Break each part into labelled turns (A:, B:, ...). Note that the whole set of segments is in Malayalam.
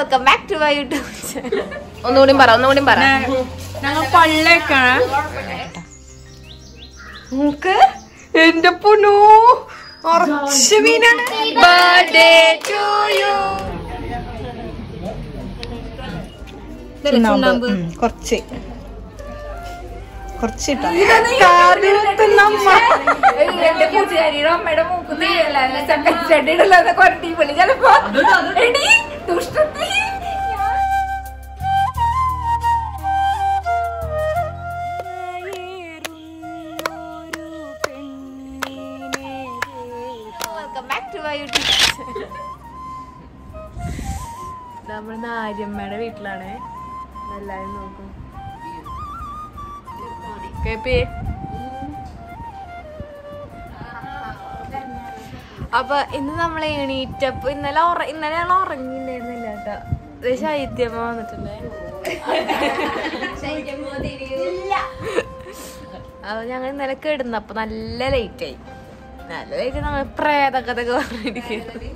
A: Welcome back to my YouTube ഒന്നുകൂടി പറ ഒന്നുകൂടി പറ.
B: ഞങ്ങൾ പള്ളേക്കാണ്.
A: നമുക്ക് എന്റെ പൊന്നോ
B: കുറച്ച്. കുറച്ച്
A: കൂട്ടുകാരിയുടെ അമ്മയുടെ കൊരട്ടി വിളി. ചിലപ്പോ ദുഷ്ടത്തി. Welcome back to my YouTube നമ്മൾ നാര്യമ്മയുടെ വീട്ടിലാണ്. എല്ലാരും നോക്കും. കേപ്പി. അപ്പൊ ഇന്ന് നമ്മൾ എണീറ്റപ്പ് ഇന്നലെ ഇന്നലെ ഞങ്ങൾ ഉറങ്ങിണ്ടായിരുന്നില്ല കേട്ടോ. ശൈത്യമ്മ വന്നിട്ടുണ്ടേ. അപ്പൊ ഞങ്ങൾ ഇന്നലെ കിടന്നപ്പോ നല്ല ലേറ്റ് ആയി. നല്ല ലേറ്റ് നമ്മൾ പ്രേതകഥയൊക്കെ പറഞ്ഞിരിക്കുന്നത്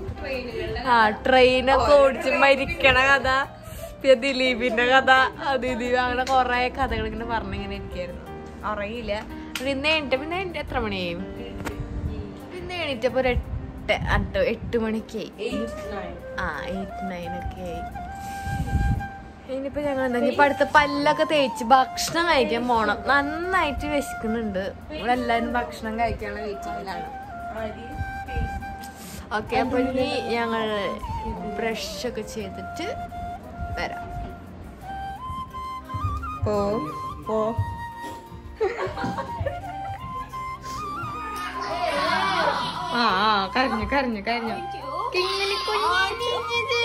A: ആ ട്രെയിനൊക്കെ ഓടിച്ച് മരിക്കണ കഥ പിന്നെ ദിലീപിന്റെ കഥ അത് ഇത് അങ്ങനെ കൊറേ കഥകൾ ഇങ്ങനെ പറഞ്ഞിങ്ങനെ ഇരിക്കായിരുന്നു. ഉറങ്ങിയില്ല പിന്നെ എണീറ്റ് പിന്നെ എന്റെ എത്ര മണിയായി പിന്നെ എണീറ്റപ്പോ ഒരു എട്ട് അട്ട് എട്ട് മണിക്ക്. ആ എയ്റ്റ് നയൻ ഒക്കെ ആയി. ഇനിയിപ്പോ ഞങ്ങൾ എന്താ അടുത്ത പല്ലൊക്കെ തേച്ച് ഭക്ഷണം കഴിക്കാൻ പോണം. നന്നായിട്ട് വിശക്കുന്നുണ്ട്. ഇവിടെ ഭക്ഷണം കഴിക്കാനുള്ള വെയിറ്റിംഗിലാണ് ഓക്കെ അപ്പൊ ഇനി ഞങ്ങൾ ബ്രഷ് ഒക്കെ ചെയ്തിട്ട് വരാം.
B: പോ പോ. ആ ആ കരഞ്ഞു കരഞ്ഞു കരഞ്ഞു.
A: കിങ്ങിണി കുഞ്ഞിത്.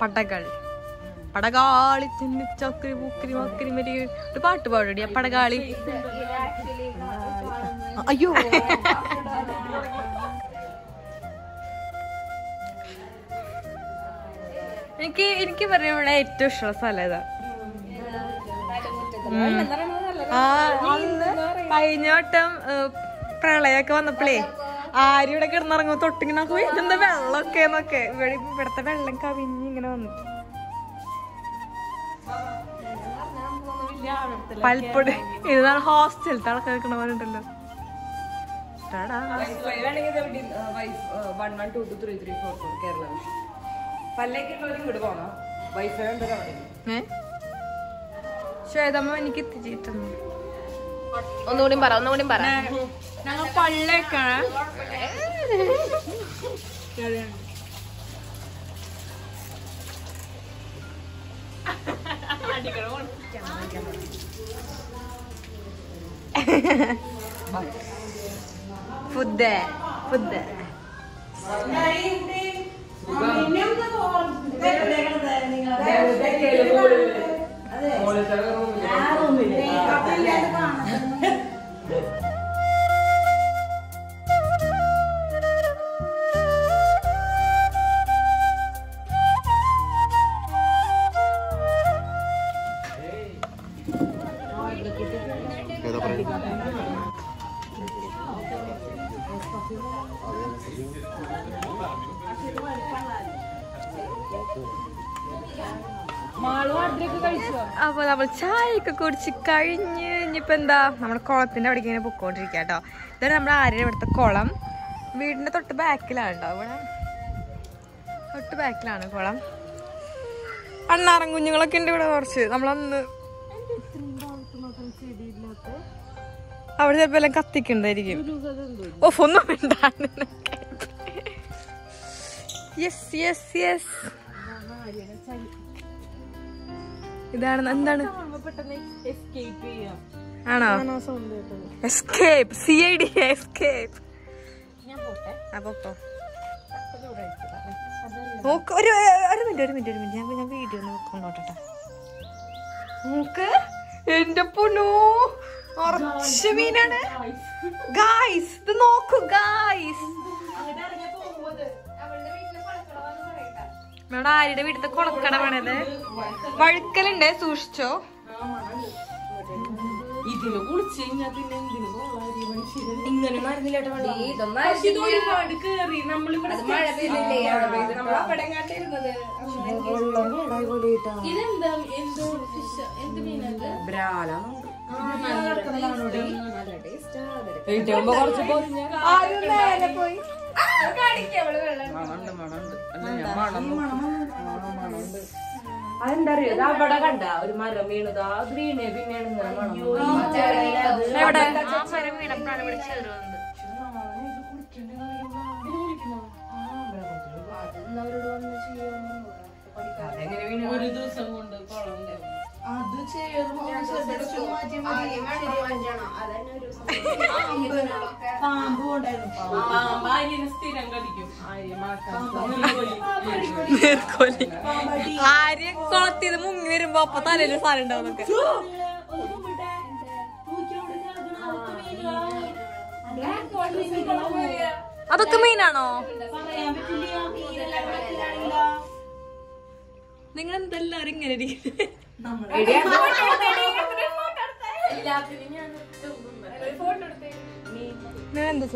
B: പടകൾ. പടകാളി തിന്നു ചക്കരി പൂക്കരി മക്കരി മരി. ഒരു പാട്ട് പാടടി ആ പടകാളി. അയ്യോ. എനിക്ക് എനിക്ക് പറയാൻ ഇവിടെ ഏറ്റവും ഇഷ്ടമുള്ള സ്ഥലം ഏതാ? ആ അന്ന് കഴിഞ്ഞ വട്ടം പ്രളയൊക്കെ വന്നപ്പോഴേ ആരും ഇവിടെ കിടന്നിറങ്ങുമ്പോ തൊട്ടിങ്ങനെ നോക്കുമ്പോ ഇതെന്താ വെള്ളമൊക്കെ എന്നൊക്കെ. ഇവിടെ ഇവിടത്തെ വെള്ളം കവിഞ്ഞ് ഇങ്ങനെ വന്നു. പൽപ്പൊടി. ഇതാണ് ഹോസ്റ്റലത്തെ ആൾക്കാർ നിൽക്കണ പോലെ ഉണ്ടല്ലോ. Tada.
C: One one two two three three four four Kerala. Wifi ഉണ്ട് അവിടെ
B: ഏ? ശ്വേതമ്മ എനിക്ക് എത്തിച്ചിട്ടുണ്ട്.
A: ഒന്നുകൂടി പറ ഒന്നുകൂടി പറ.
B: ഞങ്ങൾ പള്ളേക്കാണ് ഫുഡ് ഫുഡ് നിങ്ങളെ അപ്പൊ നമ്മൾ ചായയൊക്കെ കുടിച്ച് കഴിഞ്ഞ് ഇനിയിപ്പോ എന്താ നമ്മുടെ കുളത്തിന്റെ അവിടെ ഇങ്ങനെ പൊക്കോണ്ടിരിക്കുക കേട്ടോ ഇതാണ് നമ്മുടെ ആരുടെ ഇവിടുത്തെ കുളം. വീടിന്റെ തൊട്ട് ബാക്കിലാണ് കേട്ടോ ഇവിടെ തൊട്ട് ബാക്കിലാണ് കുളം. അണ്ണാറൻ കുഞ്ഞുങ്ങളൊക്കെ ഉണ്ട് ഇവിടെ കുറച്ച്. നമ്മളന്ന് അവിടെ ചിലപ്പോ എല്ലാം കത്തിക്കണ്ടായിരിക്കും ഓഫ് ഒന്നും യെസ് യെസ് യെസ് ഇതാണ് എന്താണ്? ആണോ? Escape C I D escape അപ്പൊ. നോക്ക് ഒരു ഒരു മിനിറ്റ് ഒരു മിനിറ്റ് ഒരു മിനിറ്റ്. ഞാൻ ഞാൻ വീഡിയോ നോക്കണ്ടോട്ടെ നോക്ക്. എന്റെ പൊന്നോ ഉറച്ച മീനാണ്. ഗായ്സ് ഇത് നോക്കൂ ഗായ്സ് നമ്മുടെ ആരുടെ വീട്ടിലത്തെ വേണത് വഴുക്കലുണ്ട് സൂക്ഷിച്ചോ.
D: ഇതിന് കുളിച്ച് കഴിഞ്ഞാൽ പിന്നെ എന്തിനു
E: ഇങ്ങനെ മരുന്നില്ലാട്ട്
D: കേറി. നമ്മളിവിടെ
F: ഇതെന്താ? എന്ത് ഫിഷ് എന്ത്
E: ടേസ്റ്റാ
D: ഏറ്റവും കുറച്ച്
E: പോയി.
D: അതെന്താ അറിയോ ഇത് അവിടെ കണ്ട. ഒരു മരം വീണത്. അത് വീണേ പിന്നെയാണ് ഇങ്ങനെ മണം ഒരു ദിവസം കൊണ്ട്
G: മതി പാമ്പ്
D: ആര്യ
B: കുളത്തിന്ന് മുങ്ങി വരുമ്പോ അപ്പൊ തലയിൽ സാധനം ഉണ്ടാവുന്നൊക്കെ അതൊക്കെ മീനാണോ നിങ്ങൾ എന്തെല്ലാരും ഇങ്ങനെ? നിങ്ങൾ എന്താ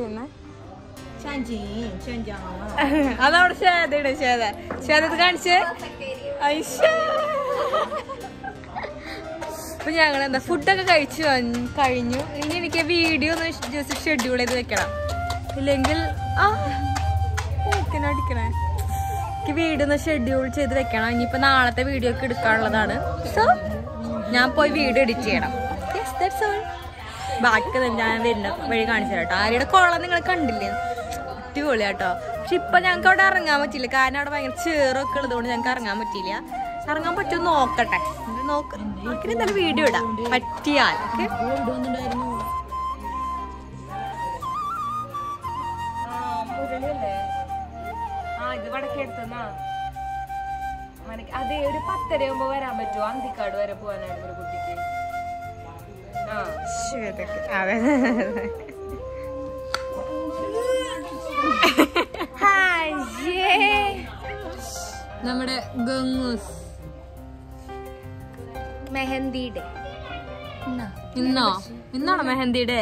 B: അതവിടെ ശേതയുടെ ശേത ശ്വേത ഇത് കാണിച്ചേ. അപ്പൊ ഞങ്ങൾ എന്താ ഫുഡൊക്കെ കഴിച്ചു വന്ന് കഴിഞ്ഞു. ഇനി എനിക്ക് വീഡിയോ ഒന്ന് ജസ്റ്റ് ഷെഡ്യൂൾ ചെയ്ത് വെക്കണം. ഇല്ലെങ്കിൽ ആ ഓക്കെ അടിക്കണേ. എനിക്ക് വീഡിയോ ഒന്ന് ഷെഡ്യൂൾ ചെയ്ത് വെക്കണം. ഇനിയിപ്പോ നാളത്തെ വീഡിയോ ഒക്കെ എടുക്കാനുള്ളതാണ്. സോ ഞാൻ പോയി വീഡിയോ എഡിറ്റ് ചെയ്യണം. ദാറ്റ്സ് ഓൾ ബാക്കി ഞാൻ വരുന്ന വഴി കാണിച്ചു കേട്ടോ ആരുടെ കുളം നിങ്ങൾ കണ്ടില്ലേ? അടിപൊളി കേട്ടോ പക്ഷെ ഇപ്പൊ ഞങ്ങൾക്ക് അവിടെ ഇറങ്ങാൻ പറ്റില്ല കാരണം അവിടെ ഭയങ്കര ചേറൊക്കെ ഉള്ളതുകൊണ്ട് ഞങ്ങൾക്ക് ഇറങ്ങാൻ പറ്റില്ല ഇറങ്ങാൻ പറ്റുമോ നോക്കട്ടെ. നോക്ക്. എന്തായാലും വീഡിയോ ഇടാം. പറ്റിയാൽ ഓക്കെ
E: അതെ ഒരു പത്തരയാകുമ്പോ വരാൻ പറ്റുമോ അന്തിക്കാട് വരെ പോവാനായിരുന്നു ഒരു കുട്ടിക്ക്. ആ.
B: നമ്മുടെ ഗംഗൂസ്.
F: മെഹന്തിയുടെ.
B: ഇന്നോ? ഇന്നാണോ മെഹന്തിയുടെ?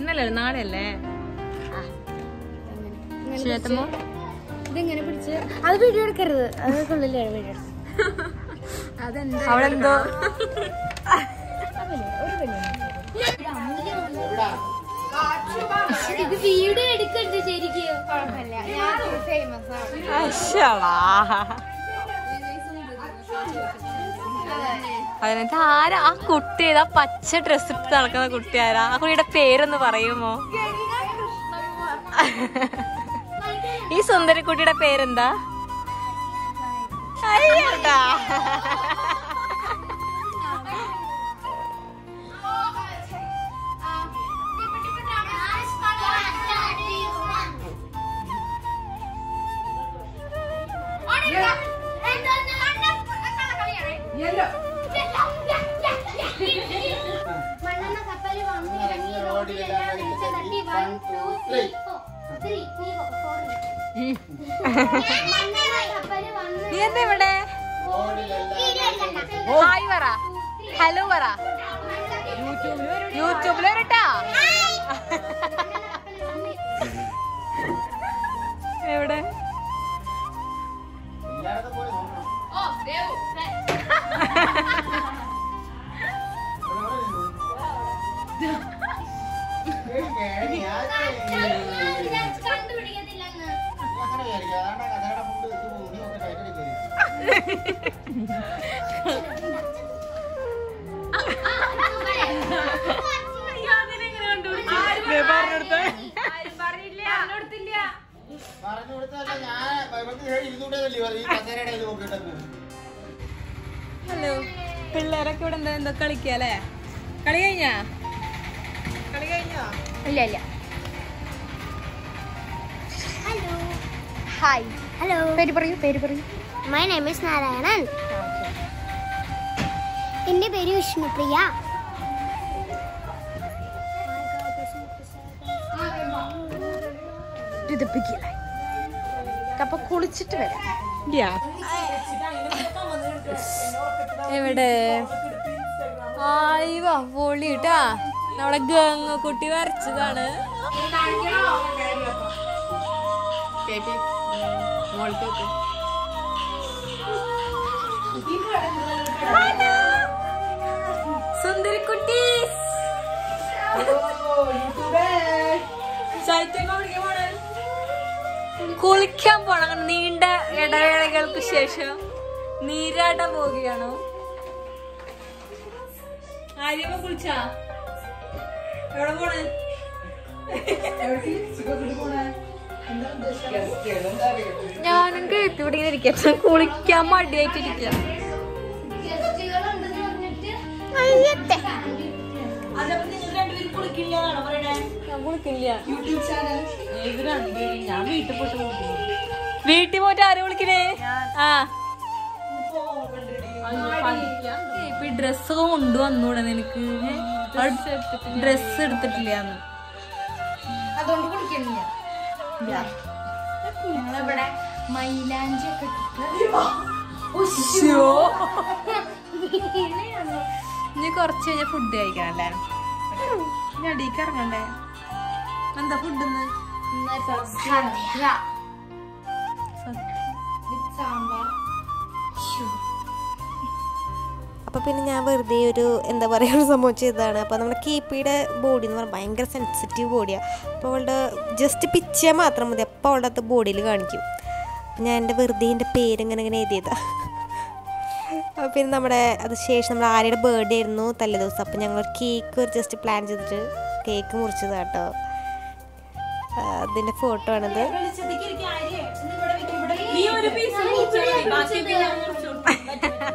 B: ഇന്നല്ലേ? നാളെ അല്ലേ
F: ഇതെങ്ങനെ പിടിച്ച്? അത് വീഡിയോ എടുക്കരുത്. അത് കൊള്ളില്ലേ? വീഡിയോ
B: അവിടെ എന്തോ
F: ഇത് വീഡിയോ ശരിക്കും? കുഴപ്പമില്ല. ഞാൻ ഫേമസ് ആണ്.
B: അശ്ശടാ. അതിനകത്ത് ആരാ? ആ കുട്ടി ഏതാ? പച്ച ഡ്രസ് ഇട്ട് നടക്കുന്ന കുട്ടി ആരാ? ആ കുട്ടിയുടെ പേരൊന്ന് പറയുമോ? ഈ സുന്ദരി കുട്ടിയുടെ പേരെന്താ? അയ്യടാ.
H: മണ്ണെണ്ണ കപ്പൽ വന്ന് ഇറങ്ങി റോഡിലെല്ലാം Four. തട്ടി നീ
B: എന്താ ഇവിടെ? ഹായ് പറ. ഹലോ പറ. യൂട്യൂബിൽ വരട്ടാ? എവിടെ?
G: പറഞ്ഞു കൊടുത്തല്ല ഞാൻ ഇരുന്നൂറ്റല്ലേ ഈ കസേരയുടെ ഇത്
B: ഹലോ. പിള്ളേരൊക്കെ ഇവിടെ എന്താ എന്തോ കളിക്കല്ലേ കളി കഴിഞ്ഞാ? കളി കഴിഞ്ഞോ?
F: ഇല്ല ഇല്ല.
H: ഹലോ
F: ഹായ്
H: ഹലോ
F: പേര് പറയൂ പേര് പറയൂ.
H: മൈ നെയിം ഇസ് നാരായണൻ എന്റെ പേര് വിഷ്ണുപ്രിയ.
F: അപ്പൊ കുളിച്ചിട്ട് വരാം.
B: എവിടെ?
A: ആയി വാ പൊളി ട്ടാ കുട്ടി വരച്ചതാണ്. മോൾക്ക് കുളിക്കാൻ പോണം. അങ്ങനെ നീണ്ട ഇടവേളകൾക്ക് ശേഷം നീരാട്ടം പോവുകയാണോ? ആര്യമ്മ കുളിച്ചാ? എവിടെ പോണ്? ഞാനും കേട്ടു. ഇവിടെ ഇങ്ങനെ ഇരിക്കട്ടെ കുളിക്കാൻ മടിയായിട്ടിരിക്കുക ഞാൻ കുളിക്കില്ല. ചാനൽ? ഞാൻ വീട്ടിൽ പോയിട്ട്. വീട്ടിൽ പോയിട്ട് ആരെ വിളിക്കണേ ആ. ഇപ്പൊ ഡ്രസ് കൊണ്ടുവന്നൂടെ നിനക്ക്? ഡ്രസ് എടുത്തിട്ടില്ല.
H: അതുകൊണ്ട് കുളിക്കണില്ല. ഞങ്ങളിവിടെ മൈലാഞ്ചി ഒക്കെ
A: ഇനി കുറച്ച് കഴിഞ്ഞാൽ ഫുഡ് കഴിക്കണല്ലേ ഞാൻ അടിക്ക് ഇറങ്ങണ്ടേ എന്താ ഫുഡ്
I: അപ്പോൾ പിന്നെ ഞാൻ വെറുതെ ഒരു എന്താ പറയുക ഒരു സംഭവം ചെയ്തതാണ്. അപ്പോൾ നമ്മുടെ കീപ്പിയുടെ ബോഡി എന്ന് പറഞ്ഞാൽ ഭയങ്കര സെൻസിറ്റീവ് ബോഡിയാണ് അപ്പോൾ അവളുടെ ജസ്റ്റ് പിച്ചാൽ മാത്രം മതി. അപ്പോൾ അവളുടെ അത് ബോഡിയിൽ കാണിക്കും. ഞാൻ എന്റെ വെറുതെ എന്റെ പേരിങ്ങനെ ഇങ്ങനെ എഴുതിയതാണ് പിന്നെ നമ്മുടെ അത് ശേഷം നമ്മുടെ ആര്യയുടെ ബർത്ത്ഡേ ആയിരുന്നു തലേ ദിവസം. അപ്പോൾ ഞങ്ങൾ കേക്ക് ഒരു ജസ്റ്റ് പ്ലാൻ ചെയ്തിട്ട് കേക്ക് മുറിച്ചത് കേട്ടോ. അതിന്റെ ഫോട്ടോ ആണിത്.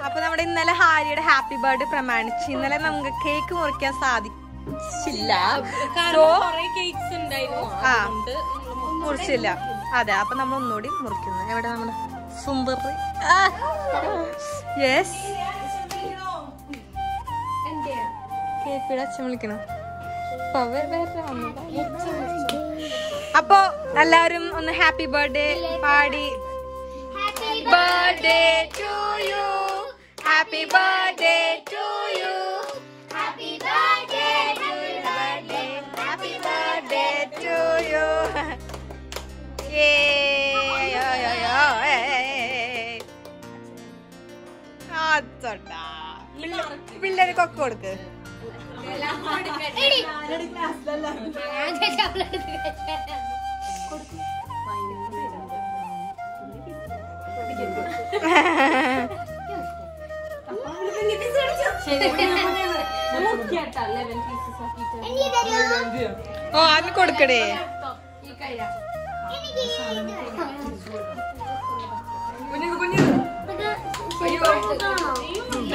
B: അപ്പൊ നമ്മുടെ ഇന്നലെ ഹാരിയുടെ ഹാപ്പി ബർത്ത്ഡേ പ്രമാണിച്ച്. ഇന്നലെ നമുക്ക് കേക്ക് മുറിക്കാൻ സാധിച്ചില്ല. മുറിച്ചില്ല. അതെ അപ്പൊ നമ്മൾ ഒന്നുകൂടി മുറിക്കുന്നു. എവിടെ നമ്മുടെ സുന്ദറി. യെസ് കേപ്പിയുടെ അച്ഛൻ വിളിക്കണോ? അപ്പൊ അവ- വേറെ എല്ലാവരും ഒന്ന് ഹാപ്പി ബർത്ത്ഡേ പാടി. Birthday to you happy birthday to you
H: happy birthday
B: happy birthday to you പിള്ളേര് കൊക്ക കൊടുക്ക്. ഓ അത് കൊടുക്കടേ.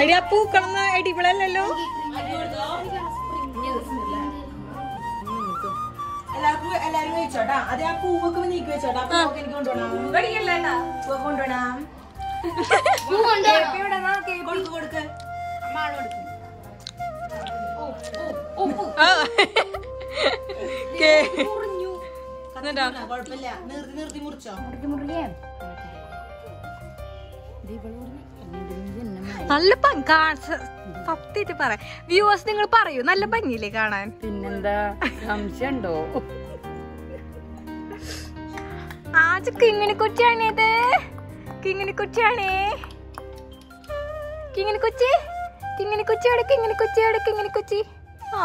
B: എടി ആ എടി ഇവളല്ലല്ലോ
C: എല്ലാവർക്കും എല്ലാരും വെച്ചോട്ടാ അത് ആ പൂവൊക്കെ നീക്കി വെച്ചോട്ടാ. ആ. പൂവൊക്കെ എനിക്ക് കൊണ്ടുപോകണം പൂവൊക്കെ കൊണ്ടുപോകണം കൊടുക്ക് കൊടുക്ക്.
B: ആ. കേ-
C: എന്നിട്ടാ? കുഴപ്പമില്ല. നിർത്തി നിർത്തി മുറിച്ചോ?
B: നല്ല സത്യമായിട്ട് പറയാം വ്യൂവേഴ്സ് നിങ്ങൾ പറയൂ. നല്ല ഭംഗിയില്ലേ കാണാൻ?
D: പിന്നെന്താ? സംശയമുണ്ടോ?
B: ആജ് കിങ്ങിണി കുറ്റിയാണേത് കിങ്ങിണി കുറ്റിയാണേ കിങ്ങിണി കുച്ചി കിങ്ങിണി കുച്ചിയോടെ കിങ്ങിണി കുച്ചിയോടെ കിങ്ങിണി കുച്ചി ആ.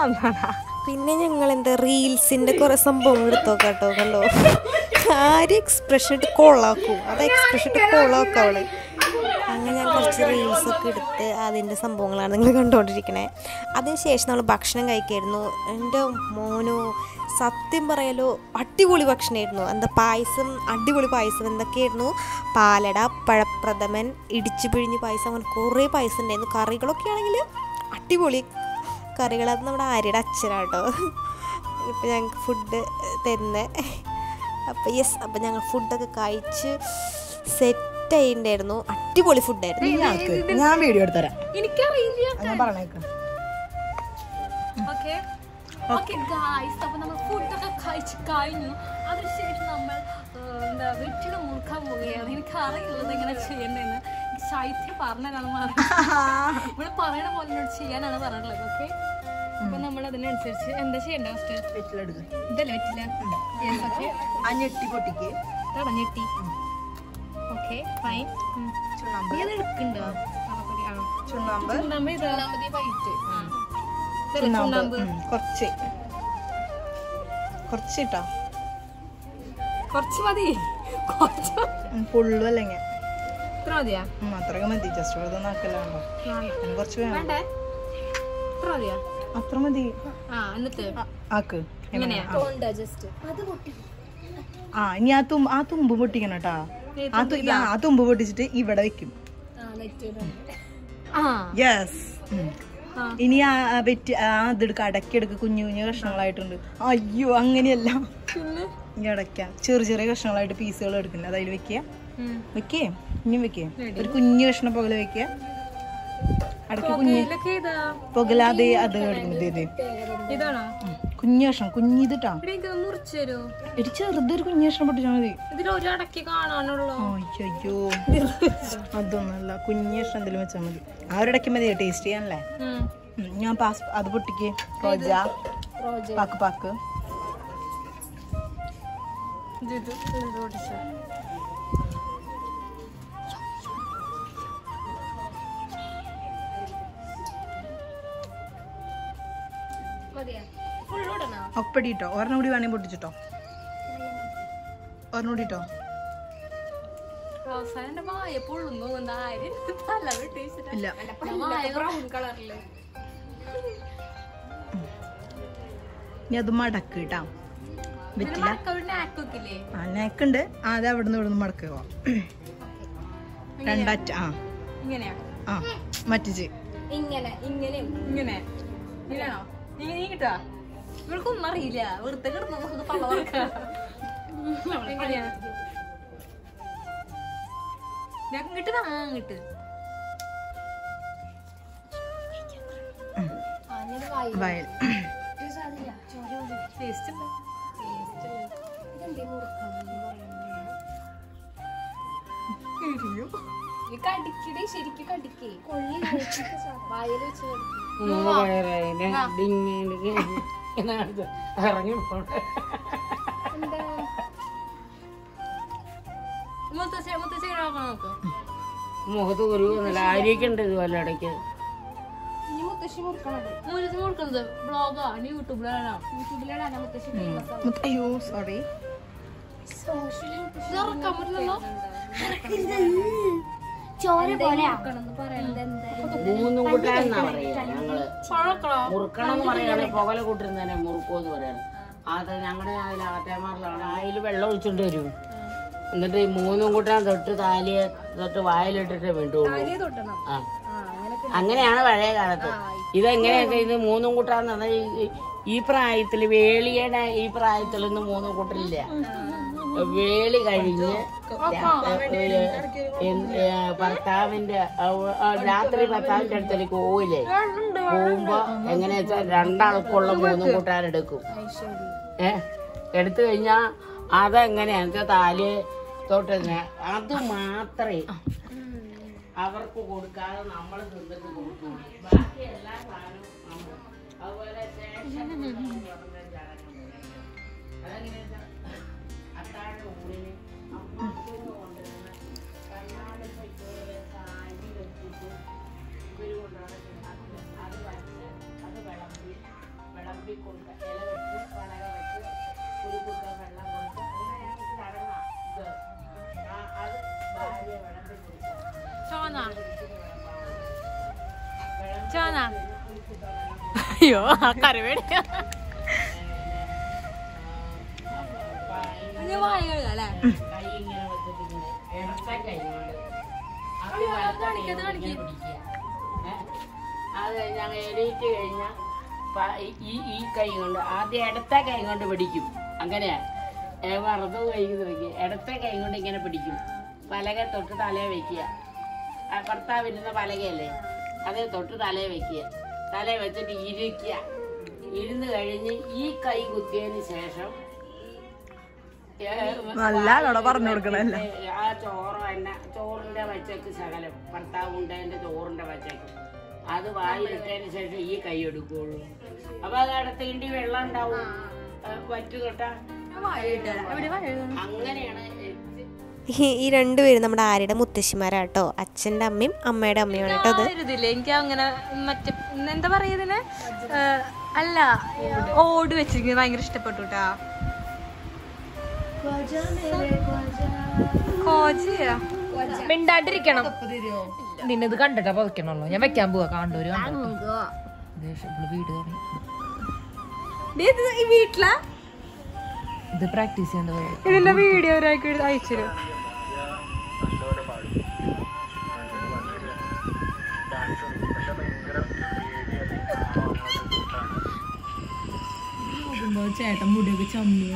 I: പിന്നെ ഞങ്ങൾ എന്താ റീൽസിന്റെ കുറെ സംഭവങ്ങൾ എടുത്തോ കേട്ടോ? കണ്ടോ? ആര് എക്സ്പ്രഷൻ ഇട്ട് കോളാക്കും അത് എക്സ്പ്രഷൻ ഇട്ട് കോളാക്കും അവൾ. അങ്ങനെ ഞാൻ കുറച്ച് റീൽസൊക്കെ എടുത്ത് അതിന്റെ സംഭവങ്ങളാണ് നിങ്ങൾ കണ്ടുകൊണ്ടിരിക്കണേ അതിനുശേഷം നമ്മൾ ഭക്ഷണം കഴിക്കായിരുന്നു. എന്റെ മോനോ സത്യം പറയാലോ അടിപൊളി ഭക്ഷണമായിരുന്നു എന്താ പായസം അടിപൊളി പായസം എന്തൊക്കെയായിരുന്നു? പാലട പഴപ്രഥമൻ ഇടിച്ചു പിഴിഞ്ഞ് പായസം അങ്ങനെ കുറേ പായസം ഉണ്ടായിരുന്നു. കറികളൊക്കെ ആണെങ്കിൽ അടിപൊളി. കറികൾ അത് നമ്മുടെ ആര്യയുടെ അച്ഛനാട്ടോ. ഇപ്പം ഞങ്ങൾക്ക് ഫുഡ് തരുന്നത് അപ്പോൾ യെസ് അപ്പം ഞങ്ങൾ ഫുഡൊക്കെ കഴിച്ച് സെറ്റ് ആയിട്ടുണ്ടായിരുന്നു അടിപൊളി ഫുഡായിരുന്നു
C: ഞാൻ വീഡിയോ എടുത്തരാം
A: എനിക്കറിയില്ല
C: ഞാൻ പറഞ്ഞേക്കാം.
A: ഓക്കെ ഓക്കെ ഗായ്സ് അപ്പൊ നമ്മൾ ഫുഡൊക്കെ കഴിച്ച് കഴിഞ്ഞു. അതിനുശേഷം നമ്മൾ ആ, എന്താ വെറ്റില മുറുക്കാൻ പോവുകയാണ്. എനിക്ക് അറിയില്ലത് എങ്ങനെ ചെയ്യണ്ടെന്ന്.
B: ചൈത്യം പറഞ്ഞതാണ് ഇവിടെ പറയണ പോലെ എന്നോട് ചെയ്യാനാണ് പറഞ്ഞിട്ടുള്ളത് ഓക്കെ അപ്പൊ നമ്മൾ അതിനനുസരിച്ച് എന്താ ചെയ്യണ്ട ഫസ്റ്റ് ഇതല്ലേ
J: ഞെട്ടി പൊട്ടിക്ക്.
B: ഓക്കെ ഫൈൻ
J: ചുണ്ണാമ്പ്. ചുണ്ണാമ്പ്.
B: ചുണ്ണാമ്പ് വൈറ്റ്
J: ചുണ്ണാമ്പ് ഉം, കുറച്ച്. കുറച്ച് ഇട്ടാ
B: കുറച്ച് മതി. കുറച്ച്
J: പുള്ളു അല്ലെങ്കിൽ
B: ഇത്ര മതിയാ?
J: അത്രയൊക്കെ മതി. ജസ്റ്റ് വെറുതെ നാക്കലാണോ അതിന് കുറച്ച് വേണം.
B: ഇത്ര മതിയാ?
J: അത്ര മതി. ആക്ക്.
B: എങ്ങനെയാ?
J: ആ ഇനി ആ തുമ്പ് ആ തുമ്പ് പൊട്ടിക്കണം കേട്ടാ. ആ തുമ്പ് പൊട്ടിച്ചിട്ട് ഇവിടെ വെക്കും. യെസ് ഇനി ആ വെറ്റ് ആ ഇതെടുക്ക അടക്കെടുക്ക് കുഞ്ഞു കുഞ്ഞു കഷ്ണങ്ങളായിട്ടുണ്ട്. അയ്യോ അങ്ങനെയല്ല. ഇനി അടയ്ക്കാം. ചെറിയ ചെറിയ കഷ്ണങ്ങളായിട്ട് പീസുകൾ എടുക്കുന്നു അത് അതിൽ വെക്കുക. വെക്കേ. ഇനി വെക്കേ. ഒരു കുഞ്ഞു കഷ്ണം പുകല വെക്കുക അടക്ക കുഞ്ഞ് പുകലാതെ അത് എടുക്കുന്നത്
B: ഇതാണോ?
J: കുഞ്ഞു കഷ്ണം കുഞ്ഞിതിട്ടാ
B: മുറിച്ചു
J: ചെറുതൊരു കുഞ്ഞേഷണം പൊട്ടിച്ചാ മതി. അയ്യോ അതൊന്നല്ല കുഞ്ഞേഷണം എന്തെങ്കിലും വെച്ചാൽ മതി. ആ ഒരു ഇടയ്ക്ക് മതി ടേസ്റ്റ് ചെയ്യാനല്ലേ? ഞാൻ പാസ് അത് പൊട്ടിക്ക്. റോജ. Pack pack. ഒപ്പടി ഇട്ടോ ഒരെണ്ണം കൂടി വേണേ പൊട്ടിച്ചിട്ടോ. ഒരെണ്ണം കൂടി ഇട്ടോ ഇനി അത് മടക്ക് കേട്ടാ
B: ആക്കൊക്കില്ലേ
J: ആ നെക്കുണ്ട് ആ അത് അവിടെ നിന്ന് ഇവിടെ നിന്ന് മടക്കുക രണ്ടറ്റ ആ. ആ മറ്റിച്ച്.
B: ഇങ്ങനെ ഇങ്ങനെ ഇങ്ങനെ. നീ കിട്ടാ ഇവൾക്കൊന്നും അറിയില്ല. വെറുതെ കിടന്നു നമുക്ക് പള്ള തുറക്കാം എങ്ങനെയാ? ഞാൻ ഇങ്ങോട്ട് താ അങ്ങോട്ട്.
J: വയൽ.
B: ടേസ്റ്റ് ഉണ്ട്? ഈ കടിക്കടേ ശരിക്കും കടിക്കേ. കൊള്ളി വായൽ വെച്ച് മുത്തശ്ശ മുത്തശ്ശ നോക്ക്.
K: മുഖത്ത് ഒരു നല്ല ആര്യക്കുണ്ട് ഇതുപോലെ ഇടയ്ക്ക്.
B: മുത്തശ്ശി മുറുക്കുന്നത് ബ്ലോഗാ യൂട്യൂബിലാണോ. യൂട്യൂബിലാണ് മുത്തശ്ശി ഫേമസ്
J: അയ്യോ സോറി
F: ചോര പോലെ
K: മൂന്നും കൂട്ടാന്നാ പറയാ? മുറുക്കണം എന്ന് പറയുകയാണെങ്കിൽ പുകല കൂട്ടിരുന്നതിനെ മുറുക്കോ എന്ന് പറയാണ് അത് ഞങ്ങളുടെ അതിൽ അകത്തേമാറിലാണ് അതിൽ വെള്ളം ഒഴിച്ചോണ്ട് വരും. എന്നിട്ട് ഈ മൂന്നും കൂട്ടാൻ തൊട്ട് താലിയെ തൊട്ട് വായിലിട്ടിട്ട് വീണ്ടും ആ. അങ്ങനെയാണ് പഴയ കാലത്ത്. ഇതെങ്ങനെയൊക്കെ ഇത് മൂന്നും കൂട്ടാന്ന് പറഞ്ഞാൽ ഈ- ഈ പ്രായത്തിൽ വേളിയുടെ ഈ പ്രായത്തിലൊന്നും മൂന്നും കൂട്ടില്ല വേളി കഴിഞ്ഞ് ഭർത്താവിന്റെ രാത്രി ഭർത്താവിന്റെ അടുത്തേക്ക് പോവില്ലേ? പോകുമ്പോ എങ്ങനെയാ വെച്ചാൽ രണ്ടാൾക്കുള്ള മൂന്നും കൂട്ടാരെടുക്കും ഏ? എടുത്തു കഴിഞ്ഞാ അതെങ്ങനെയാ വെച്ചാൽ താൽ തൊട്ട് അത് മാത്രമേ അവർക്ക് കൊടുക്കാതെ നമ്മൾ തിന്നിട്ട് കൊടുക്കും ബാക്കി എല്ലാ സാധനവും നമ്മൾ അതുപോലെ അങ്ങനെയാണ് ചടങ്ങാ ഇത് ആ അത്
B: കറിവേടി വായ കഴുകല്ലേ
K: ഇങ്ങനെ ഇങ്ങനെ അത് ഇങ്ങനെ കഴിഞ്ഞാൽ എണീറ്റ് കഴിഞ്ഞാൽ ഈ ഈ കൈ കൊണ്ട് ആദ്യം ഇടത്തെ കൈ കൊണ്ട് പിടിക്കും. അങ്ങനെയാ. ഏ, കഴിക്കുന്നതൊക്കെ ഇടത്തെ കൈ കൊണ്ട് ഇങ്ങനെ പിടിക്കും. പലക തൊട്ട് തലയെ വെക്കുക. ആ ഭർത്താവ് ഇരുന്ന പലകയല്ലേ? അത് തൊട്ട് തലയെ വെക്കുക. തലയെ വെച്ചിട്ട് ഇരിക്കുക. ഇരുന്ന് കഴിഞ്ഞ് ഈ കൈ കുത്തിയതിന് ശേഷം
G: നല്ല ആളോടെ പറഞ്ഞു കൊടുക്കണല്ല
K: ആ ചോറ് തന്നെ ചോറിന്റെ വച്ചക്ക് ശകലം. ഭർത്താവ് ഉണ്ടതിന്റെ ചോറിന്റെ വച്ചക്ക്. അത് വായിലിട്ടതിന് ശേഷം ഈ കൈ എടുക്കുള്ളൂ. അപ്പൊ അത് അടുത്തേണ്ടി വെള്ളം ഉണ്ടാവും. വറ്റു തൊട്ടാ അങ്ങനെയാണ്
I: ഈ രണ്ടുപേരും നമ്മുടെ ആര്യയുടെ മുത്തശ്ശിമാരാട്ടോ. അച്ഛന്റെ അമ്മയും അമ്മയുടെ അമ്മയുമാണ് കേട്ടോ അത്.
B: എനിക്ക് അങ്ങനെ മറ്റേ എന്താ പറയുന്നതിന് അല്ല ഓട് വെച്ചിരിക്കുന്നത്. ഭയങ്കര ഇഷ്ടപ്പെട്ടു കേട്ടാ.
D: മിണ്ടാണ്ടിരിക്കണം. നിന്നത് കണ്ടിട്ടാ പതുക്കണല്ലോ. ഞാൻ വെക്കാൻ പോവാ. കാണ്ടൂര് വീട്
B: വീട്ടിലാ?
D: ഇത് പ്രാക്ടീസ് ചെയ്യേണ്ടത്
B: ഇതിന്റെ വീഡിയോ ഒരാൾക്ക് അയച്ചു
G: ചേട്ടൻ മുടിയൊക്കെ ചമ്മിയ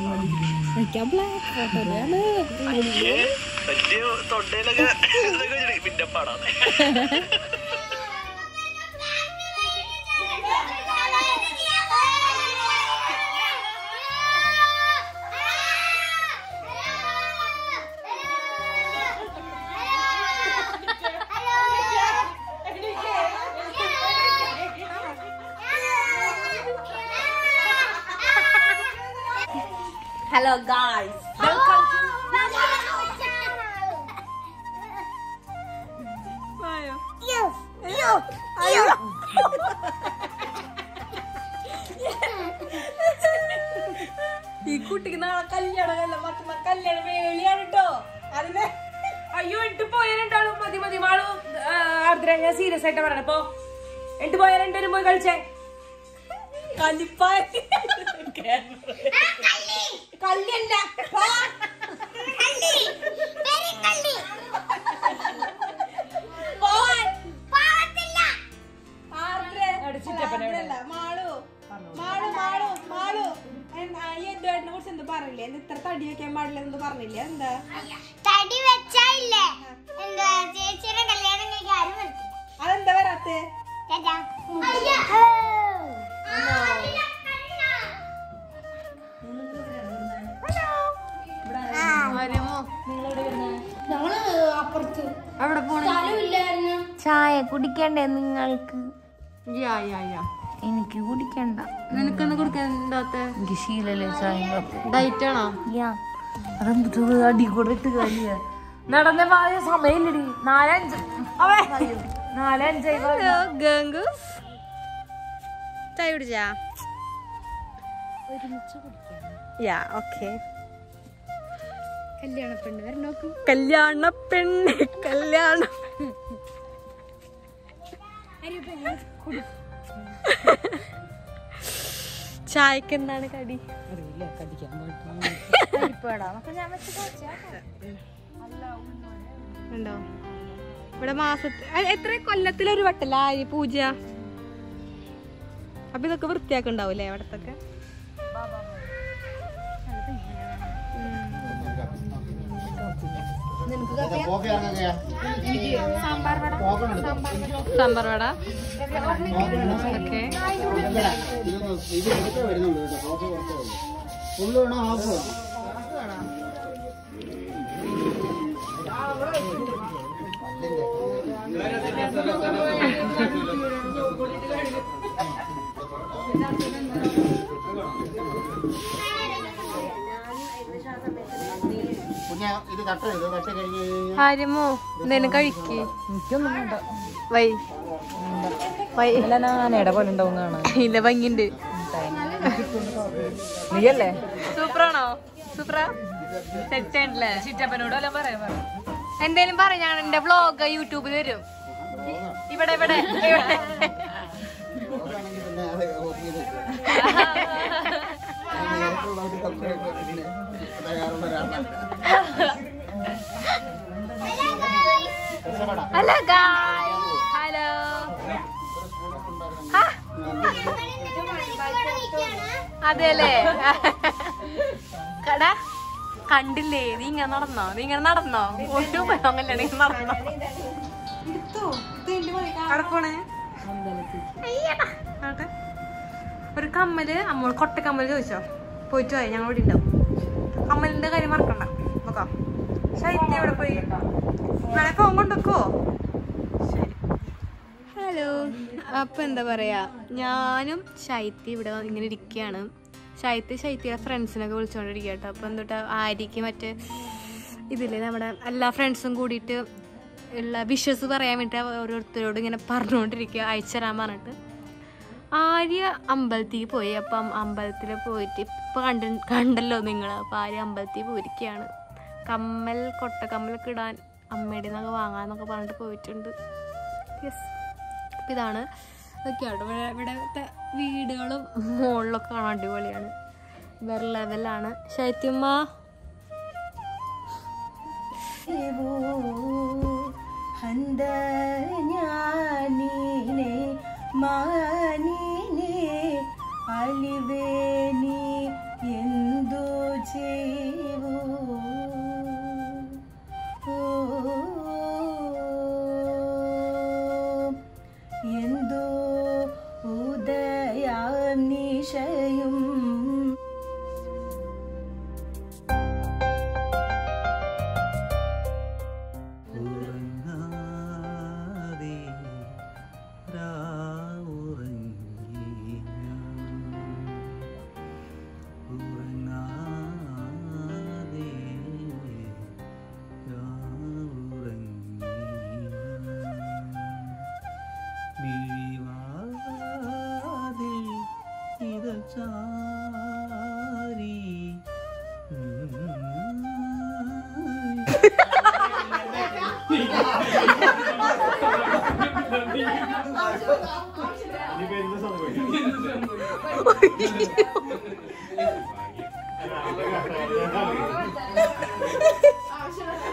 H: ഹലോ ഗായ്സ് ഈ
B: യാ യാ യാ
H: എനിക്ക് കുടിക്കണ്ട.
B: നിനക്കൊന്ന് കൊടുക്കാൻ എന്താത്ത
H: എനിക്ക് ശീലല്ലേ ചായ
B: ഡയറ്റ് ആണോ
H: അതെന്ത് അടി കൂടെ ഇട്ട് കളിയ നടന്ന പായ സമയമില്ലടി. നാലഞ്ച് അയ്യോ, നാലഞ്ചായി
B: ഹലോ ഗംഗൂസ്. ചായ കുടിച്ചാ? Yeah okay. കല്യാണ പെണ്ണ് വരെ നോക്കൂ. കല്യാണ പെണ്ണ് കല്യാണ ചായക്ക് എന്താണ് കടി ഉണ്ടോ? ഇവിടെ മാസത്തിൽ എത്ര കൊല്ലത്തിലൊരു വട്ടല്ല ആര്യ പൂജ? അപ്പൊ ഇതൊക്കെ വൃത്തിയാക്കുണ്ടാവൂലേ അവിടത്തൊക്കെ? സാമ്പാർ വട ഓക്കെ.
L: ഇതൊന്ന്
B: ആര്യമോ എന്തേലും കഴിക്ക്. വൈ. വൈ.
D: ആനയുടെ പോലെ ഉണ്ടാവും കാണാൻ
B: ഇല്ല ഭംഗിണ്ട്
D: നീയല്ലേ?
B: സൂപ്പറാണോ? സൂപ്പറാ? സെറ്റ് ആയിട്ടില്ലേ
D: ചിറ്റപ്പനോട് വല്ലതും പറയാൻ പറ.
B: എന്തേലും പറ ഞാൻ എന്റെ വ്ലോഗ് യൂട്യൂബിൽ വരും. ഇവിടെ ഇവിടെ ഇവിടെ. ഹലോ ഗായ് ഹലോ അതെല്ലേ കട കണ്ടില്ലേ? നീ ഇങ്ങനെ നടന്നോ? നീ ഇങ്ങനെ നടന്നോ? ഒട്ടും പോയല്ലേ നീ നടന്നോ. ഒരു കമ്മൽ അമ്മോൾ കൊട്ടക്കമ്മൽ ചോദിച്ചോ. പോയിട്ട് പോയി ഞങ്ങൾ ഇവിടെ ഉണ്ടാവും.
A: അമ്മലിന്റെ കാര്യം മറക്കണ്ട. നോക്കാം. ശൈത്യ പോയി? ഹലോ അപ്പൊ എന്താ പറയാ? ഞാനും ശൈത്യ ഇവിടെ ഇങ്ങനെ ഇരിക്കുകയാണ് ശൈത്യ ശൈത്യയുടെ ഫ്രണ്ട്സിനൊക്കെ വിളിച്ചോണ്ടിരിക്കുക കേട്ടോ. അപ്പൊ എന്തുട്ടാ ആര്യക്ക് മറ്റേ ഇതില്ലേ നമ്മുടെ എല്ലാ ഫ്രണ്ട്സും കൂടിയിട്ട് ഉള്ള വിഷസ് പറയാൻ വേണ്ടി ഓരോരുത്തരോട് ഇങ്ങനെ പറഞ്ഞുകൊണ്ടിരിക്കുക അയച്ചുതരാൻ പറഞ്ഞിട്ട്. ആര്യ അമ്പലത്തിൽ പോയി. അപ്പം അമ്പലത്തിൽ പോയിട്ട് ഇപ്പം കണ്ട കണ്ടല്ലോ നിങ്ങൾ അപ്പം ആര്യ അമ്പലത്തിൽ പോയിരിക്കുകയാണ് കമ്മൽ കൊട്ടക്കമ്മലൊക്കെ ഇടാൻ അമ്മയുടെ നിന്നൊക്കെ വാങ്ങാന്നൊക്കെ പറഞ്ഞിട്ട് പോയിട്ടുണ്ട്. യെസ് അപ്പം ഇതാണ്. ഇതൊക്കെയാണ് ഇവിടെ ഇവിടുത്തെ വീടുകളും മുകളിലൊക്കെ കാണാൻ അടിപൊളിയാണ്. വേറെ ലെവലാണ് ശൈത്യമ്മ.
M: ഹന്തഞ്ഞാനീനെ മാനീനെ അലിവേനി എന്തു ചെയ്വൂ?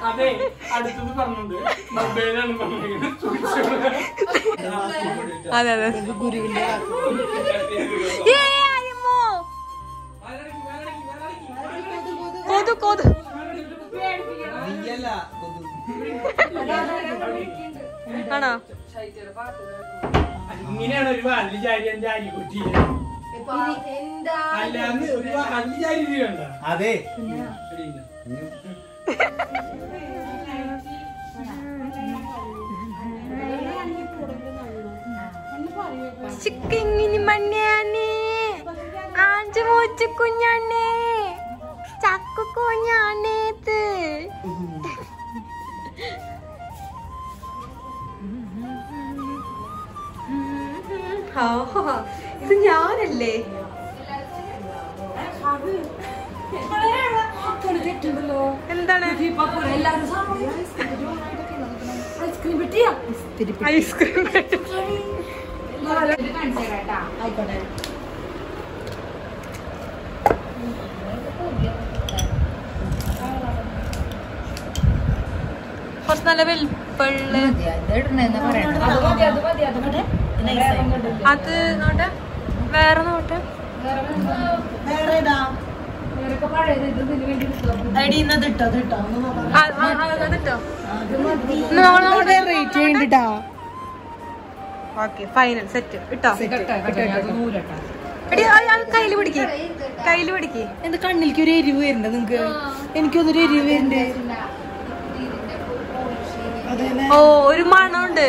E: അതെ അടുത്തത് പറഞ്ഞത് മൊബൈലാണ് പറഞ്ഞത്
A: അതെ അതെ. അയ്യമ്മോ. കൊതു കൊതു. ആണോ?
E: ഇങ്ങനെയാണ് ഒരു വള്ളി ചാരി എന്റെ അല്ല അല്ലാന്ന് ഒരു വള്ളി ചാരി കണ്ട.
F: അതെ.
A: ചിക്കിങ്ങിനി മണ്യാണേ ആഞ്ചു മൂച്ചു കുഞ്ഞാണേ. ചക്കു ഇത് ഞാനല്ലേ? എന്താണ്? ഐസ്ക്രീം കുറച്ച് നല്ല വെളുപ്പുള്ള അത് നോട്ടെ വേറെ നോട്ടെ
M: വേറെ
A: ഫൈനൽ സെറ്റ് ഇട്ടോ? എടി ആ, ആ, കയ്യിൽ പിടിക്ക്. കയ്യിൽ പിടിക്ക്.
M: എന്റെ കണ്ണിലേക്ക് ഒരു എരിവ് വരുന്നുണ്ട് നിങ്ങക്ക്. എനിക്കൊന്നൊരു എരിവ് അതേലെ
A: ഓ ഒരു മണമുണ്ട്.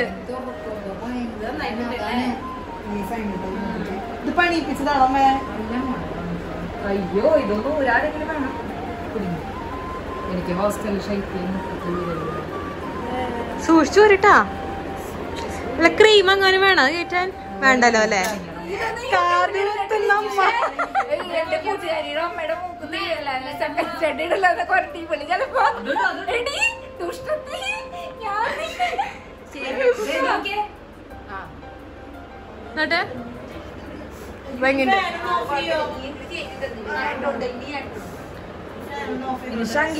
M: ഇത് പണിയിപ്പിച്ചതാണോ അമ്മേ?
D: അയ്യോ ഇതൊന്നും ഒരാളെങ്കിലും വേണം. എനിക്ക് ഹോസ്റ്റലിൽ
A: സൂക്ഷിച്ചു വരട്ടാ അല്ല ക്രീം അങ്ങനെ വേണോ? കേറ്റാൻ വേണ്ടല്ലോ അല്ലേ?
D: എന്റെ
A: എന്നിട്ട്?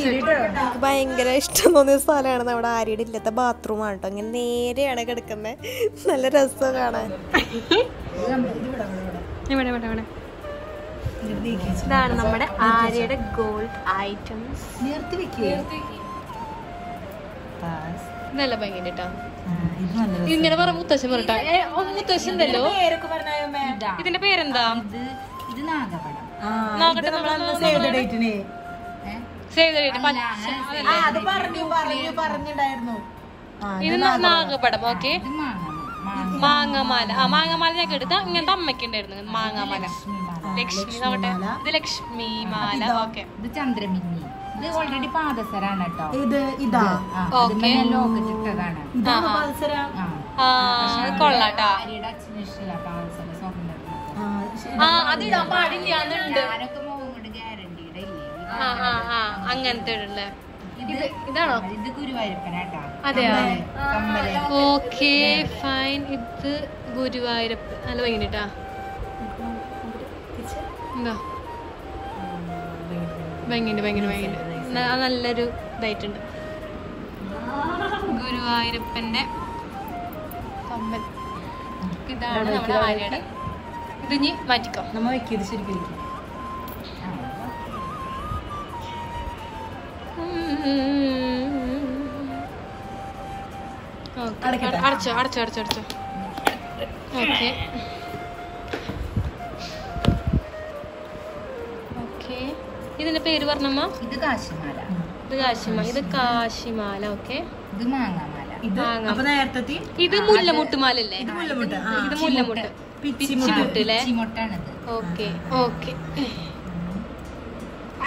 I: എനിക്ക് ഭയങ്കര ഇഷ്ടം തോന്നിയ സ്ഥലമാണ് നമ്മുടെ ആര്യയുടെ ഇല്ലാത്ത ബാത്റൂമാണ് കേട്ടോ ഇങ്ങനെ നേരെയാണ് കിടക്കുന്നത് നല്ല രസം കാണാൻ.
A: ഇവിടെ ഇവിടെ ഇവിടെ. ഇതാണ് നമ്മുടെ ആര്യയുടെ ഗോൾഡ് ഐറ്റംസ് നല്ല ഭംഗി കേട്ടോ ഇങ്ങനെ പറ മുത്തശ്ശൻ പറഞ്ഞോ മുത്തശ്ശൻ ഉണ്ടല്ലോ. ഇതിന്റെ പേരെന്താ?
M: ഇത് നാഗപടം
A: ഇത് ഓക്കെ. മാങ്ങമാല. ആ മാങ്ങമാല ഞാൻ എടുത്ത ഇങ്ങനത്തെ അമ്മയ്ക്ക് ഉണ്ടായിരുന്നു മാങ്ങമാല. ലക്ഷ്മി ഇത് ലക്ഷ്മി മാല ഓക്കെ.
F: ഇത് ചന്ദ്രമിന്നി. ഇത് ഓൾറെഡി പാദസരാണ് കേട്ടോ
G: ഇത് ഇതാ
F: ലോക്കറ്റ് ഇട്ടതാണ്
A: കൊള്ളാട്ടാ
F: അച്ഛന് ഇഷ്ടമില്ല പാദസര
A: സ്വർണം പാടില്ല
F: ഗ്യാരണ്ടിയുടെ ഇല്ലേ
A: അങ്ങനത്തെ ഉള്ളേ ഇത് ഇതാണോ
F: ഇത് ഗുരുവായൂരപ്പനാട്ടാ
A: അതെയോ ഓക്കെ ഫൈൻ ഇത് ഗുരുവായൂരപ്പ് നല്ല ഭംഗിട്ടാ എന്താ ഭംഗിയുണ്ട് ഭയങ്കര ഭംഗിയുണ്ട്. നല്ലൊരു ഇതായിട്ടുണ്ട്. ഗുരുവായൂരപ്പന്റെ കമ്മൽ. ഇതാണ് നമ്മുടെ ആര്യയുടെ. ഇത് ഇനി മാറ്റിക്കോ.
G: നമ്മ വെക്കിയത് ശരിക്കും
A: അടച്ചോ അടച്ചോ അടച്ചോ അടച്ചോ. ഓക്കെ. ഇതിന്റെ പേര് പറഞ്ഞമ്മ?
F: ഇത് കാശിമാല.
A: ഇത് കാശിമാല. ഇത് കാശിമാല ഓക്കെ.
F: ഇത് മാങ്ങാമാല.
G: ഇത്. അപ്പൊ നേരത്തെ
A: ഇത്
G: മുല്ലമുട്ട്. ആ
A: ഇത് മുല്ലമുട്ട്. പിച്ചിമുട്ട്. അല്ലേ ഓക്കെ ഓക്കെ.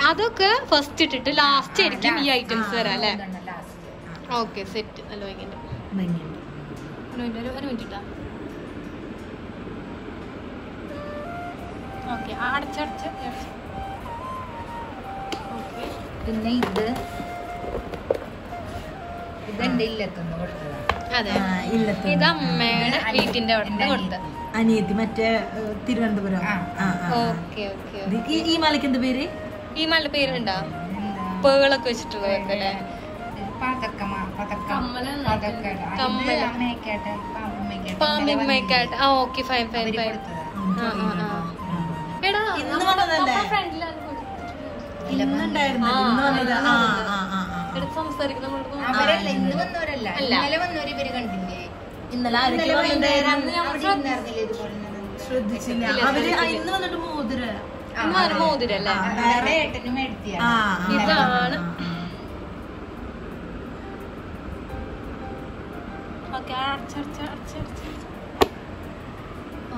A: അതൊക്കെ ഫസ്റ്റ് ഇട്ടിട്ട് ലാസ്റ്റ് ആയിരിക്കും ഈ ഐറ്റംസ് വരാം അല്ലേ? ഓക്കേ സെറ്റ് നല്ല ഭംഗിയുണ്ട് ഒരു മിനിറ്റ് ഇട്ടാ. ഓക്കെ അടച്ചടച്ച്.
F: പിന്നെ ഇത് ഇതെന്റെ ഇല്ലത്തുനിന്ന് കൊടുത്തതാണ്
A: അതെ.
G: ആ, ഇല്ലത്ത്
A: ഇത് അമ്മയുടെ വീട്ടിന്റെ അവിടെ കൊടുത്തത്.
G: അനിയത്തി മറ്റേ തിരുവനന്തപുരം. ഈ- മാലയ്ക്ക് എന്ത് പേര്?
A: ഈ മകളുടെ പേരുണ്ടോ? പേളൊക്കെ
F: അമ്മയ്ക്കാട്ടെ പാമ്പമ്മയ്ക്കാട്ടെ
A: ആ ഓക്കെ ഫൈൻ ഫൈൻ ഫൈൻ. എടാ എടുത്ത്
F: അവരല്ല ഇന്ന് വന്നവരല്ല. ഇന്നലെ വന്നവര് ഇവർ കണ്ടില്ലേ?
G: ഇന്നലെ
F: വൈകുന്നേരം?
G: ശ്രദ്ധിച്ചില്ല. അവർ ഇന്ന് വന്നിട്ട് മോതിര.
A: മോതിരല്ലേ. ഇതാണ്. Okay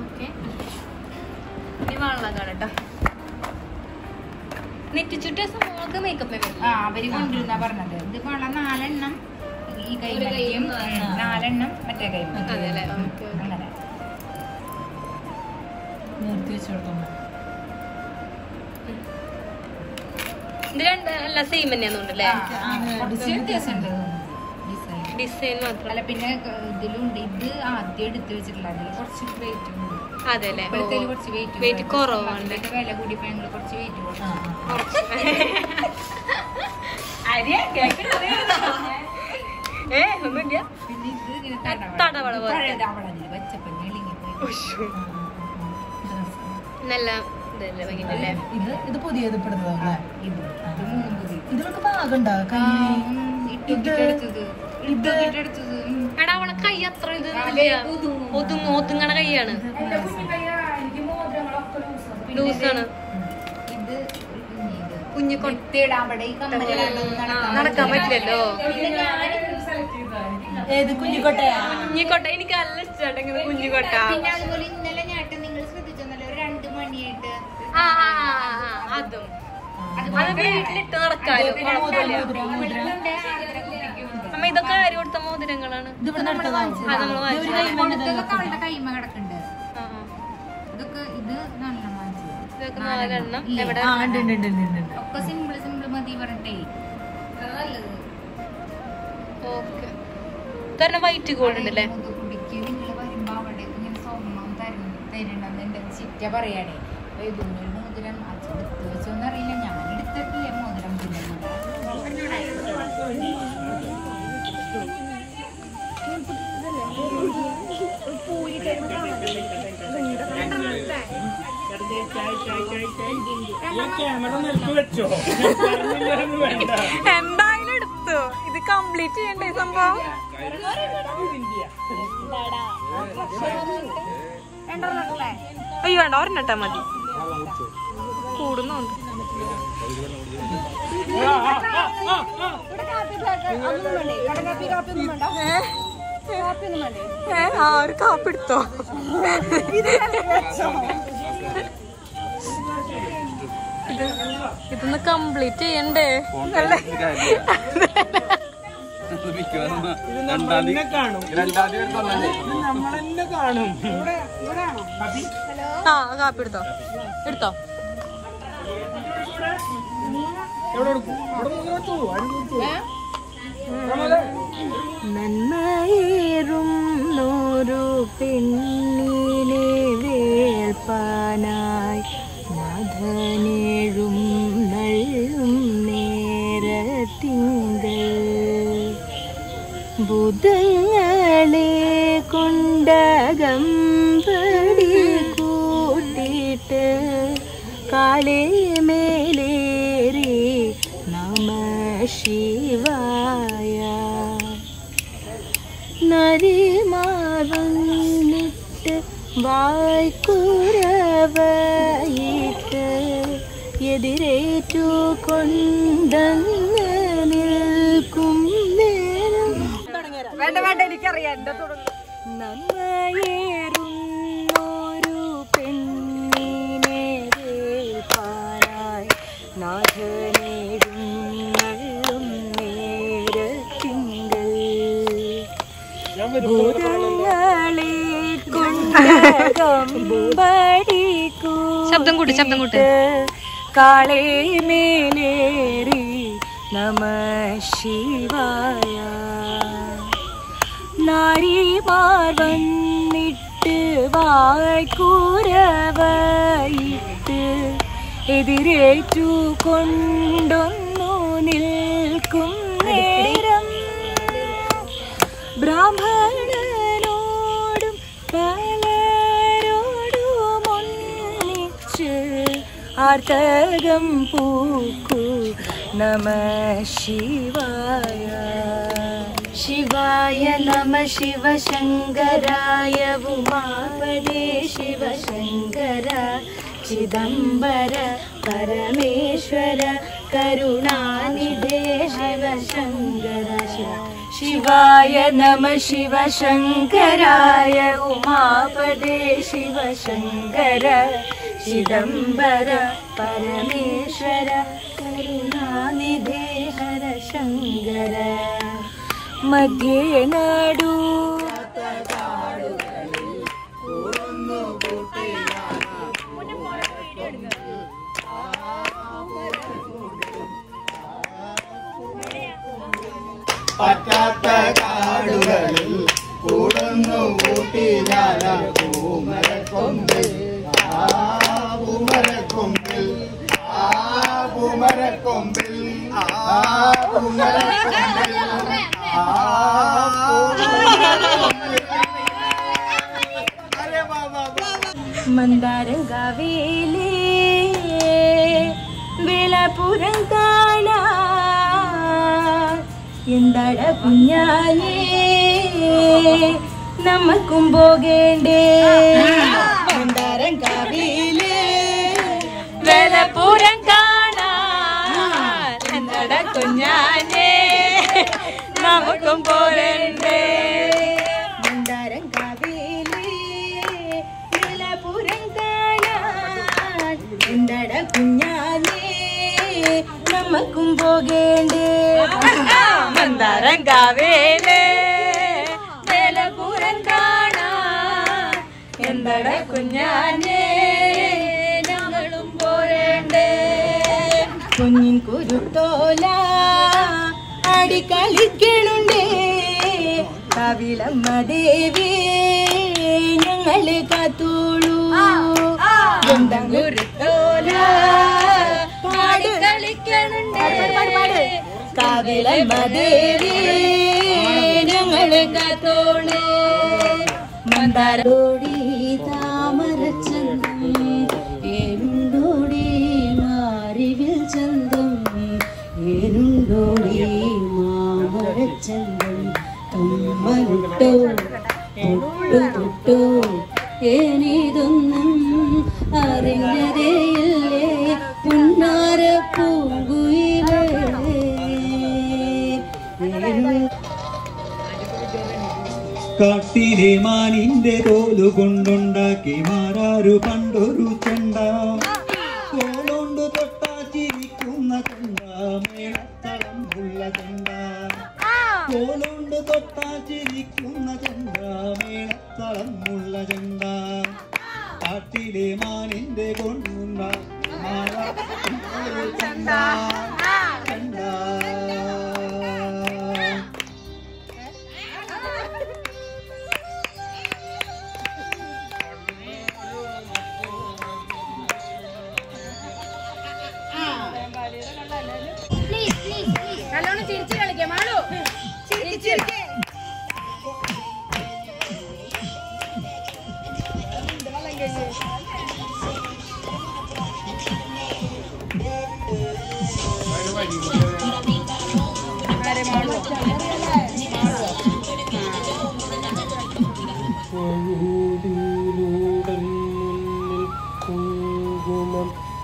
A: okay. ഇനി വെള്ളം കാണട്ടോ. നെറ്റിച്ചുട്ടി മോൾക്ക് മേക്കപ്പ്
F: ആ അവർ കൊണ്ടിരുന്ന പറഞ്ഞത്. ഇതിപ്പോ ഉള്ള നാലെണ്ണം ഈ കൈയും നാലെണ്ണം മറ്റേ
A: ഓക്കെ
F: അങ്ങനെ.
G: നിർത്തി വെച്ചു
A: ഇത് രണ്ട് അല്ല സെയിം
F: തന്നെയാണെന്നുണ്ടല്ലേ ഡിസൈൻ
A: മാത്രം.
F: അല്ല പിന്നെ ഇതിലുണ്ട്. ഇത് ആദ്യം എടുത്തു വെച്ചിട്ടില്ല അതിൽ കുറച്ച് റേറ്റ് ഉണ്ട്.
A: അതെ അല്ലേ
F: ഇപ്പോഴത്തേൽ കുറച്ച് വെയിറ്റ്
A: വെയിറ്റ് കുറവാണ്.
F: ഇതിന്റെ വില ഞങ്ങൾ കുറച്ച് വെയിറ്റ് ഇത്
A: നല്ല
G: ഇത് ഇത് പുതിയത് പെടുന്നതല്ലേ
F: ഇത് ഇത് മൂന്നും പുതിയ
G: ഇതിനൊക്കെ പാകണ്ടോ? കയ്യിൽ
F: ഇട്ടിട്ടെടുത്തത് ഇട്ടിട്ടെടുത്തത്
A: എടാ അവളെ കൈ അത്ര ഇത് ഒതുങ്ങ ഒതുങ്ങണ കൈയാണ്. ലൂസാണ്. കുഞ്ഞു നടക്കാൻ പറ്റില്ലല്ലോ.
G: ഏത് കുഞ്ഞിക്കോട്ട
A: കുഞ്ഞിക്കോട്ട. എനിക്ക് നല്ല ഇഷ്ടമാണ് കുഞ്ഞിക്കോട്ട
F: പിന്നെ അതുപോലെ ഇന്നലെ ഞാട്ട് നിങ്ങൾ ശ്രദ്ധിച്ചെന്നല്ലോ? ഒരു രണ്ട് മണിയായിട്ട്.
A: ആ ആ, ആ, ആ, അതും. അത് വീട്ടിലിട്ട് നടക്കാലോ. കുഴപ്പമില്ല. അമ്മ ഇതൊക്കെ ആര് കൊടുത്ത മോതിരങ്ങളാണ്.
G: ഇത്
F: കൈമ കിടക്കുന്നുണ്ട്. ഇതൊക്കെ
A: നാലെണ്ണം.
F: ഒക്കെ സിമ്പിൾ സിമ്പിൾ മതി പറഞ്ഞിട്ടേ.
A: ഓക്കെ. തന്നെ വൈറ്റ് ഗോൾഡ് ഉണ്ടല്ലേ?
F: ചിറ്റ പറയാണേ ഇതൊന്നും മോതിരം അച്ഛൻ എടുത്ത് വെച്ചോന്നറിയില്ല ഞാൻ എടുത്തിട്ടില്ല
A: എന്തായാലും എടുത്തു. ഇത് കംപ്ലീറ്റ് ചെയ്യണ്ടേ സംഭവം? അയ്യോ വേണ്ട ഒരെണ്ണിട്ടാ മതി.
B: കൂടുന്നുണ്ട് ഏ, ആ ഒരു കാപ്പി എടുത്തോ ഇത് ഇതൊന്ന് കംപ്ലീറ്റ് ചെയ്യണ്ടേ? ആ കാപ്പി എടുത്തോ. എടുത്തോ.
C: നന്മയേറും നൂറു പെണ്ണിനെ വേൾപ്പാനായി നാഥനേഴും നള്ളും നേരത്തിങ്കൾ. ബുധങ്ങളെ കൊണ്ടകമ്പടി കൂട്ടിട്ട് കാലേ മേലേറി നമ ശിവായ നരിമാവന്നിട്ട് വായ്ക്കുറവയിട്ട് നന്മയേറുന്നൊരു പെണ്ണിനെ പാരായി നാഥനേടും നേരത്തിങ്കൾ ഭൂതങ്ങളെ കൊണ്ടകമ്പടി
B: ശബ്ദം കൂട്ടി ശബ്ദം കൂട്ടി.
C: കാളേ മേലേറി നമ ശിവായ. നാരിമാർ വന്നിട്ട് വായ്ക്കൂരവയിട്ട് എതിരേറ്റു കൊണ്ടൊന്നു നിൽക്കും നേരം. ബ്രാഹ്മണനോടും आर्तगं पूकु नमः शिवाय। शिवाय नमः शिवशङ्कराय उमापदे शिवशङ्कर चिदम्बर परमेश्वर करुणानिधे शिवशङ्कर शिव शिवाय नम शिवशङ्कराय उमापदे शिवशङ्कर ചിദംബര പരമേശ്വര കരുണാനിധേ ഹര ശങ്കര മധ്യേ നടൂ.
L: പറ്റാത്ത കാടുകളിൽ കൂടുന്നു കൂട്ടി ഞാൻ പൂമരക്കൊമ്പിൽ ആ പൂമരക്കൊമ്പിൽ ആ പൂമരക്കൊമ്പിൽ ആ പൂമരക്കൊമ്പിൽ ആ
C: മന്ദാരങ്കാവേലേ വേലപുരം കാണാ. എന്താട കുഞ്ഞാലേ നമുക്കും പോകേണ്ടേ?
B: പോരണ്ടേ?
C: കാണാൻ എന്താട കുഞ്ഞാലേ? നമുക്കും പോകേണ്ടേ?
B: മന്ദാരങ്കാവേലേ വേലപ്പൂരം കാണാൻ എന്തട കുഞ്ഞാനേ ഞങ്ങളും പോരണ്ടേ?
C: കുഞ്ഞിൻ കുരുത്തോല അടിക്കളിക്കണുണ്ടേ. കവിളമ്മ ദേവി ഞങ്ങളെ കാത്തോളൂ. എന്താ കുരുത്തോല പാടി കളിക്കണുണ്ട്. കവിളമ്മ ദേവി ഞങ്ങളെ കാത്തോളൂ. മന്ദാരോടി താമരച്ചന്തം ഏനുണ്ടോടി മാറിവിൽ ചന്തം ഏനുണ്ടോടി മാമരച്ചന്തം അമ്മയിട്ടു തൊട്ടു തൊട്ടു
M: എനിതൊന്നും അറിഞ്ഞതേയില്ലേ പുന്നാര പൂങ്കുയിലേ. കാട്ടിലെ മാനിന്റെ തോലുകൊണ്ടുണ്ടാക്കി മാറാറു പണ്ടൊരു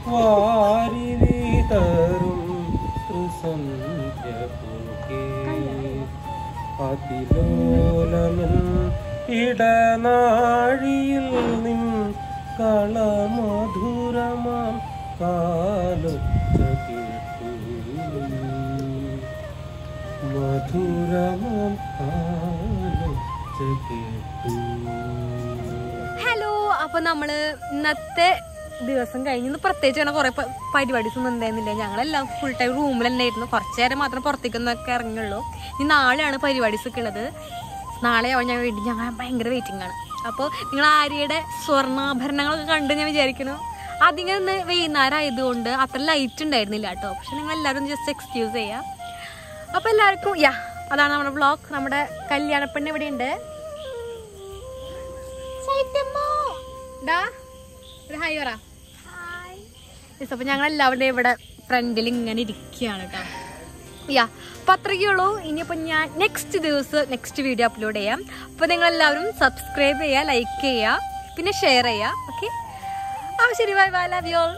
N: കുങ്കുമം വാരി വീതറും ത്രിസന്ധ്യ ഇടനാഴിയിൽ നിൻ കളമധുരമാം കാലൊച്ച കേട്ടു. മധുരമാം
B: ഹലോ അപ്പൊ നമ്മൾ ഇന്നത്തെ ദിവസം കഴിഞ്ഞ് ഇന്ന് പ്രത്യേകിച്ച് അങ്ങനെ കുറെ പരിപാടീസ് ഒന്നും ഉണ്ടായിരുന്നില്ല. ഞങ്ങളെല്ലാം ഫുൾ ടൈം റൂമിൽ തന്നെ ആയിരുന്നു കുറച്ചു നേരം മാത്രം പുറത്തേക്കൊന്നൊക്കെ ഇറങ്ങുള്ളൂ. ഇനി നാളെയാണ് പരിപാടീസ് ഒക്കെ ഉള്ളത്. നാളെ ആവാൻ ഞാൻ വേണ്ടി ഞങ്ങൾ ഭയങ്കര വെയിറ്റിംഗ് ആണ്. അപ്പോൾ നിങ്ങൾ ആര്യയുടെ സ്വർണാഭരണങ്ങളൊക്കെ കണ്ട് ഞാൻ വിചാരിക്കുന്നു. അതിങ്ങനെ ഒന്ന് വൈകുന്നേരം ആയതുകൊണ്ട് അത്ര ലൈറ്റ് ഉണ്ടായിരുന്നില്ല കേട്ടോ. പക്ഷെ നിങ്ങൾ എല്ലാവരും ജസ്റ്റ് എക്സ്ക്യൂസ് ചെയ്യാം. അപ്പോൾ എല്ലാവർക്കും യാ അതാണ് നമ്മുടെ വ്ളോഗ് നമ്മുടെ കല്യാണപ്പെണ്ണ് ഇവിടെയുണ്ട്. ഒരു ഹായ് പറ. അപ്പൊ ഞങ്ങൾ എല്ലാവരുടെയും ഇവിടെ ഫ്രണ്ടിൽ ഇങ്ങനെ ഇരിക്കുകയാണ് കേട്ടോ യാ അപ്പൊ അത്രയ്ക്കേ ഉള്ളൂ. ഇനിയിപ്പോൾ ഞാൻ നെക്സ്റ്റ് ദിവസം നെക്സ്റ്റ് വീഡിയോ അപ്ലോഡ് ചെയ്യാം. അപ്പോൾ നിങ്ങൾ എല്ലാവരും സബ്സ്ക്രൈബ് ചെയ്യുക ലൈക്ക് ചെയ്യുക പിന്നെ ഷെയർ ചെയ്യുക. ഓക്കെ ആ ശരി. Bye bye love you all